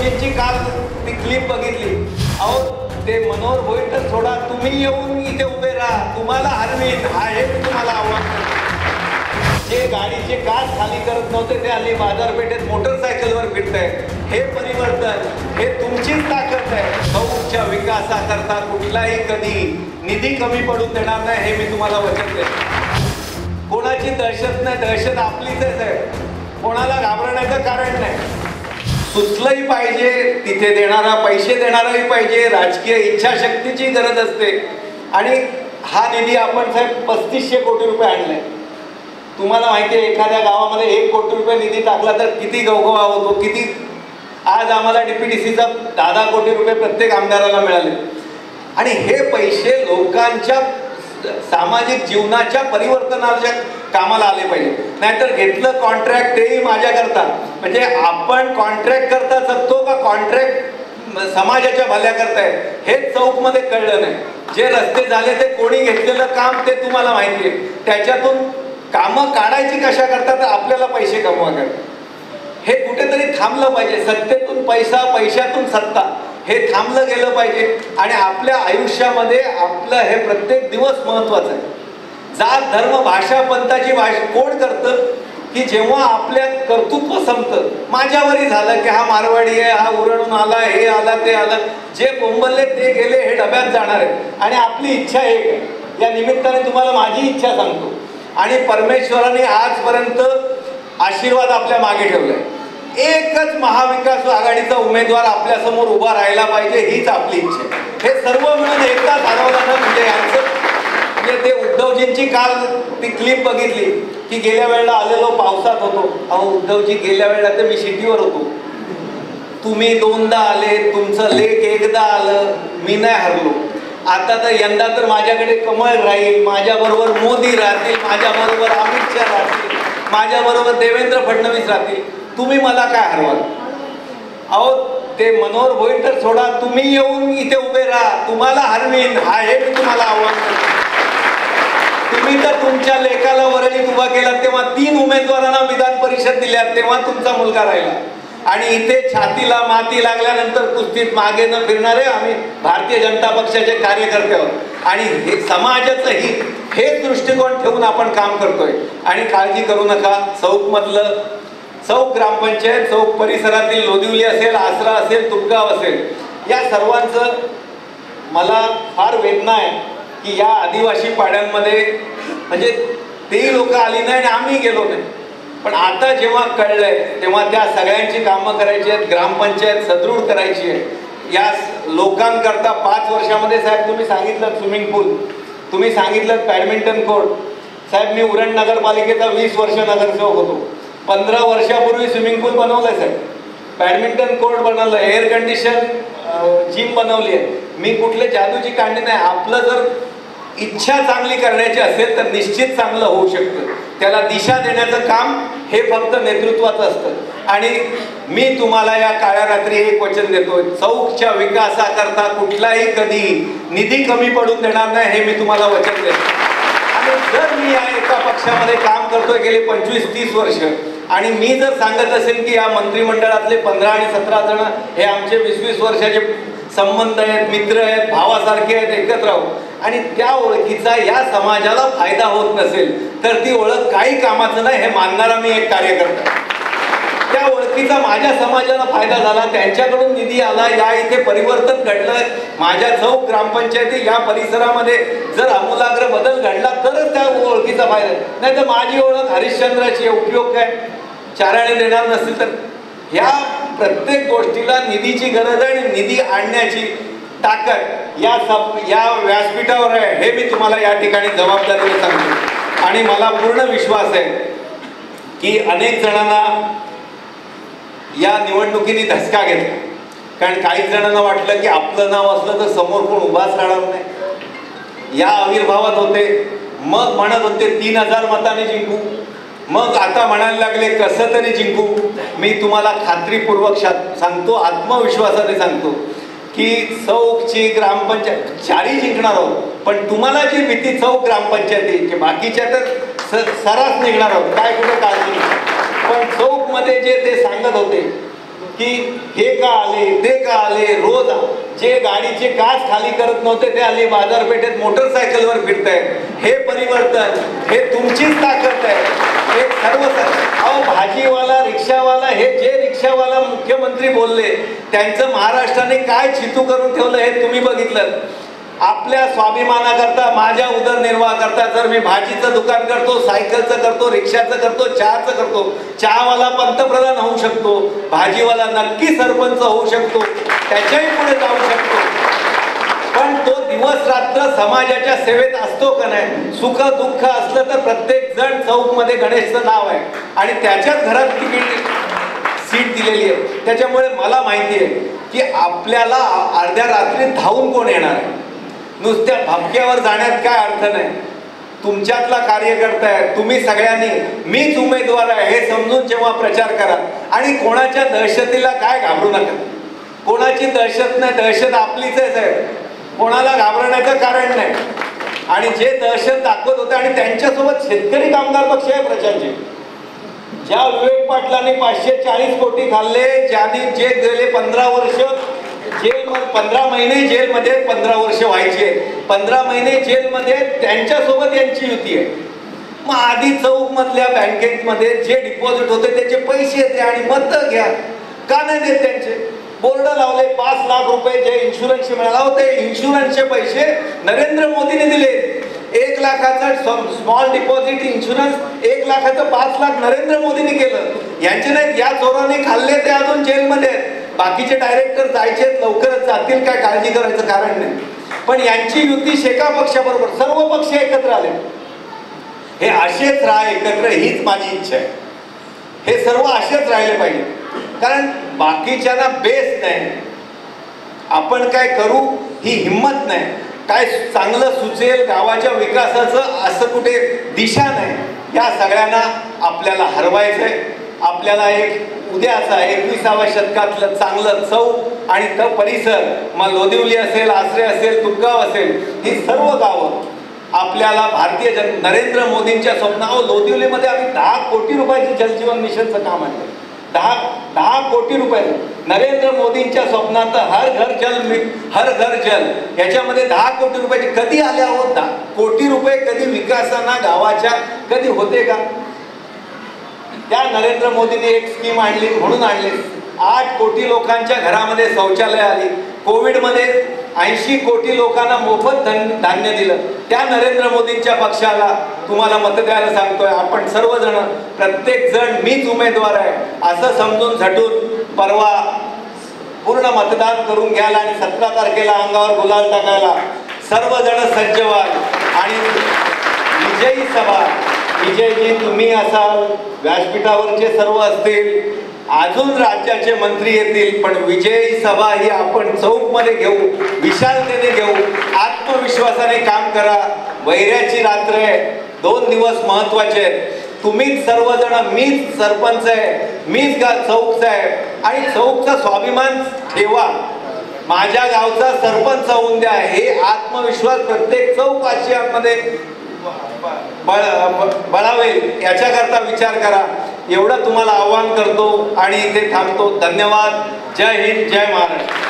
उद्धवजींची काल ती क्लिप बघितली. अहो ते मनोहर भोईर सोडा तुम्ही येऊन इथे उभे राहा. तुम्हाला हरवीन. हा हे तुम्हाला आव्हान. जे गाडीचे काच खाली करत नव्हते ते आली बाजारपेठेत मोटरसायकलवर फिरत हे परिवर्तन हे तुमचीच ताकद आहे. सौच्या विकासाकरता कुठलाही कधी निधी कमी पडून देणार नाही हे मी तुम्हाला वचन देतो. कोणाची दहशत नाही. दहशत आपलीच आहे. कोणाला घाबरण्याचं कारण नाही. सुचलंही पाहिजे तिथे देणारा पैसे देणाराही पाहिजे राजकीय इच्छाशक्तीची गरज असते. आणि हा निधी आपण साहेब पस्तीसशे कोटी रुपये आणले. तुम्हाला माहिती आहे एखाद्या गावामध्ये एक कोटी रुपये निधी टाकला तर किती गवगवा होतो किती आज आम्हाला डी पी डी सीचा दहा दहा कोटी रुपये प्रत्येक आमदाराला मिळाले. आणि हे पैसे लोकांच्या सामाजिक जीवनाच्या परिवर्तनाच्या कामाला आले पाहिजे. नाहीतर घेतलं कॉन्ट्रॅक्ट तेही माझ्याकरता म्हणजे आपण कॉन्ट्रॅक्ट करता जगतो का कॉन्ट्रॅक्ट समाजाच्या भल्या करताय? हेच चौकमध्ये कळलं नाही. जे रस्ते झाले ते कोणी घेतलेलं काम ते तुम्हाला माहिती आहे. त्याच्यातून कामं काढायची कशा करता तर आपल्याला पैसे कमवा करतात हे कुठेतरी थांबलं पाहिजे. सत्तेतून पैसा पैशातून सत्ता. हे थांबलं गेलं पाहिजे. आणि आपल्या आयुष्यामध्ये आपलं हे प्रत्येक दिवस महत्वाचं आहे. जात धर्म भाषा पंथाची भाषा कोण करतं? की जेव्हा आपल्या कर्तृत्व संपतं. माझ्यावरही झालं की हा मारवाडी आहे हा उरणून आला हे आला ते आलं. जे बोंबलले ते गेले हे डब्यात जाणार आहे. आणि आपली इच्छा एक आहे. या निमित्ताने तुम्हाला माझी इच्छा सांगतो. आणि परमेश्वराने आजपर्यंत आशीर्वाद आपल्या मागे ठेवला आहे एकच महाविकास आघाडीचा उमेदवार आपल्यासमोर उभा राहायला पाहिजे हीच आपली इच्छा आहे. हे सर्व मिळून एकदा ठरवलं म्हणजे यांचं म्हणजे ते उद्धवजींची काल ती क्लिप बघितली की गेल्या वेळेला आलेलो पावसात होतो. अहो उद्धवजी गेल्या वेळेला तर मी शिटीवर होतो. तुम्ही दोनदा आले तुमचं लेख एकदा आलं मी नाही हरलो. आता तर यंदा तर माझ्याकडे कमळ राहील माझ्याबरोबर मोदी राहतील माझ्याबरोबर अमित शहा राहतील माझ्याबरोबर देवेंद्र फडणवीस राहतील. तुम्ही मला काय हरवाल? अहो ते मनोहर भोईटर तर सोडा तुम्ही येऊन इथे उभे राहा. तुम्हाला हरवीन. हा हे मी तुम्हाला आव्हान. तुम्ही तर तुमच्या लेखाला वरळीत उभा केला तेव्हा तीन उमेदवारांना विधान परिषद दिल्या तेव्हा तुमचा मुलगा राहिला. आणि इथे छातीला माती लागल्यानंतर कुस्तीत मागे न फिरणारे आम्ही भारतीय जनता पक्षाचे कार्यकर्ते आहोत. आणि हे समाजाचं ही हे दृष्टिकोन ठेवून आपण काम करतोय. आणि काळजी करू नका. चौकमधलं चौक ग्रामपंचायत चौक परिसरातील लोदिवली असेल आसरा असेल तुपगाव असेल या सर्वांचं मला फार वेदना आहे की या आदिवासी पाड्यांमध्ये म्हणजे तेही लोक आली नाही आणि आम्ही गेलो नाही. पण आता जेव्हा कळलंय तेव्हा त्या सगळ्यांची कामं करायची आहेत ग्रामपंचायत सदृढ करायची आहे. या लोकांकरता पाच वर्षामध्ये साहेब तुम्ही सांगितलं स्विमिंग पूल तुम्ही सांगितलं बॅडमिंटन कोर्ट. साहेब मी उरण नगरपालिकेचा वीस वर्ष नगरसेवक होतो. पंधरा वर्षापूर्वी स्विमिंग पूल बनवलंय साहेब बॅडमिंटन कोर्ट बनवलं एअर कंडिशन जिम बनवली आहे. मी कुठले जादूची कांडी नाही आपलं जर इच्छा चांगली करण्याची असेल तर निश्चित चांगलं होऊ शकतं. त्याला दिशा देण्याचं काम हे फक्त नेतृत्वाचं असतं. आणि मी तुम्हाला या काळ्या रात्री एक वचन देतो चौकच्या विकासाकरता कुठलाही कधी निधी कमी पडून देणार नाही हे मी तुम्हाला वचन देतो. आणि जर मी या एका पक्षामध्ये काम करतोय गेले पंचवीस तीस वर्ष आणि मी जर सांगत असेल की या मंत्रिमंडळातले पंधरा आणि सतरा जण हे आमचे वीस वीस वर्षाचे संबंध आहेत मित्र आहेत भावासारखे आहेत एकत्र राहू आणि त्या ओळखीचा या समाजाला फायदा होत नसेल तर ती ओळख काही कामाचं नाही हे मानणारा मी एक कार्यकर्ता. त्या ओळखीचा माझ्या समाजाला फायदा झाला त्यांच्याकडून निधी आला या इथे परिवर्तन घडलं माझ्या चौक ग्रामपंचायती या परिसरामध्ये जर आमूलाग्र बदल घडला तरच त्या ओळखीचा फायदा नाही तर माझी ओळख हरिश्चंद्राची उपयोग काय चाराणे देणार नसतील तर ह्या प्रत्येक गोष्टीला निधीची गरज आहे आणि निधी आणण्याची ताकद या सब या व्यासपीठावर आहे. हे मी तुम्हाला या ठिकाणी जबाबदारीने सांगतो. आणि मला पूर्ण विश्वास आहे की अनेक जणांना या निवडणुकीने धसका घेतला. कारण काही जणांना वाटलं की आपलं नाव असलं तर समोर कोण उभाच राहणार नाही. या आविर्भावात होते. मग म्हणत होते तीन हजार मताने जिंकू. मग आता म्हणायला लागले कसं तरी जिंकू. मी तुम्हाला खात्रीपूर्वक सांगतो आत्मविश्वासाने सांगतो की चौकची ग्रामपंचायत चारी जिंकणार आहोत पण तुम्हाला जी भीती चौक ग्रामपंचायतीची बाकीच्या तर स- सरास निघणार आहोत काय कुठं काळजी पण चौकमध्ये जे ते सांगत होते की हे का आले ते का आले रोज जे गाडीचे काच खाली करत नव्हते ते आले बाजारपेठेत मोटरसायकलवर फिरतायत. हे परिवर्तन हे तुमचीच ताकद आहे. सर्व अहो भाजीवाला रिक्षावाला हे जे रिक्षावाला मुख्यमंत्री बोलले त्यांचं महाराष्ट्राने काय चितू करून ठेवलं हे तुम्ही बघितलं. आपल्या स्वाभिमानाकरता माझ्या उदरनिर्वाह करता जर मी भाजीचं दुकान करतो सायकलचं करतो रिक्षाचं करतो चहाचं करतो चहावाला पंतप्रधान होऊ शकतो भाजीवाला नक्की सरपंच होऊ शकतो त्याच्याही पुढे जाऊ शकतो. दिवस रात्र समाजाच्या सेवेत असतो का नाही? सुख दुःख असलं तर प्रत्येक जण चौकमध्ये गणेशचं नाव आहे. आणि त्याच्याच घरात तिकीट सीट दिलेली आहे. त्याच्यामुळे मला माहिती आहे की आपल्याला अर्ध्या रात्री धावून कोण येणार आहे? नुसत्या भपक्यावर जाण्यात काय अर्थ नाही. तुमच्यातला कार्यकर्ता आहे. तुम्ही सगळ्यांनी मीच उमेदवार आहे. हे समजून जेव्हा प्रचार करा आणि कोणाच्या दहशतीला काय घाबरू नका. कोणाची दहशत नाही. दहशत आपलीच आहे कोणाला घाबरण्याचं कारण नाही. आणि जे दहशत दाखवत होते आणि त्यांच्यासोबत शेतकरी कामगार पक्ष आहे प्रचारचे ज्या विवेक पाटलांनी पाचशे चाळीस कोटी खाल्ले ज्यांनी जे गेले पंधरा वर्ष जेल पंधरा महिने जेलमध्ये पंधरा वर्ष व्हायचे. पंधरा महिने जेलमध्ये त्यांच्यासोबत यांची युती आहे. मग आधी चौक मधल्या बँकेमध्ये जे डिपॉझिट होते त्याचे पैसे येते आणि मत घ्या. का नाही देत त्यांचे? बोर्ड लावले पाच लाख रुपये जे इन्शुरन्सचे मिळाला होते इन्शुरन्सचे पैसे नरेंद्र मोदीने दिले. एक लाखाचा स्मॉल डिपॉझिट इन्शुरन्स एक लाखाचं पाच लाख नरेंद्र मोदींनी केलं. यांचे नाहीत या चोराने खाल्ले ते अजून जेलमध्ये आहेत. बाकीचे डायरेक्टर जायचे लवकरच जातील काय काळजी करायचं कारण नाही. पण यांची युती शेका पक्षाबरोबर सर्व पक्ष एकत्र आले. हे असेच राहा एकत्र हीच माझी इच्छा आहे. हे सर्व असेच राहिले पाहिजे. कारण बाकीच्यांना बेस नाही. आपण काय करू ही हिंमत नाही. काय चांगलं सुचेल गावाच्या विकासाचं असं कुठे दिशा नाही. या सगळ्यांना आपल्याला हरवायचंय. आपल्याला एक उद्याचा एकविसाव्या शतकातलं चांगलं चव आणि तो परिसर मग लोदिवली असेल आसरे असेल तुपगाव असेल ही सर्व गावं आपल्याला भारतीय जन नरेंद्र मोदींच्या स्वप्नावर लोदिवलीमध्ये आम्ही दहा कोटी रुपयाची जलजीवन मिशनचं काम आहे दहा दहा कोटी रुपये. नरेंद्र मोदींच्या स्वप्नात हर घर जल हर घर जल. याच्यामध्ये दहा कोटी रुपयाचे कधी आले आहोत दहा कोटी रुपये कधी विकासाना गावाच्या कधी होते का? त्या नरेंद्र मोदींनी एक स्कीम आणली म्हणून आणली. आठ कोटी लोकांच्या घरामध्ये शौचालय आली. कोविडमध्ये ऐंशी कोटी लोकांना मोफत धान्य दिलं. त्या नरेंद्र मोदींच्या पक्षाला तुम्हाला मत द्यायला सांगतोय. आपण सर्वजण प्रत्येक जण मीच उमेदवार आहे. असं समजून झटून परवा पूर्ण मतदान करून घ्यायला आणि सतरा तारखेला अंगावर गुलाल टाकायला सर्वजण सज्ज व्हाल आणि विजयी सभा. विजयजी तुम्ही असाल व्यासपीठावरचे सर्व असतील अजून राज्याचे मंत्री येतील पण विजयी सभा ही आपण चौकमध्ये घेऊ विशालतेने घेऊ. आत्मविश्वासाने काम करा. वैऱ्याची रात्र आहे. दोन दिवस महत्त्वाचे आहेत. तुम्हीच सर्वजण मीच सरपंच आहे मीच गा चौकचा आहे. आणि चौकचा स्वाभिमान ठेवा. माझ्या गावचा सरपंच होऊन द्या हे आत्मविश्वास प्रत्येक चौक आशियामध्ये बळ बळावेल याच्याकरता विचार करा. एवढं तुम्हाला आव्हान करतो आणि इथे थांबतो. धन्यवाद. जय हिंद जय महाराष्ट्र.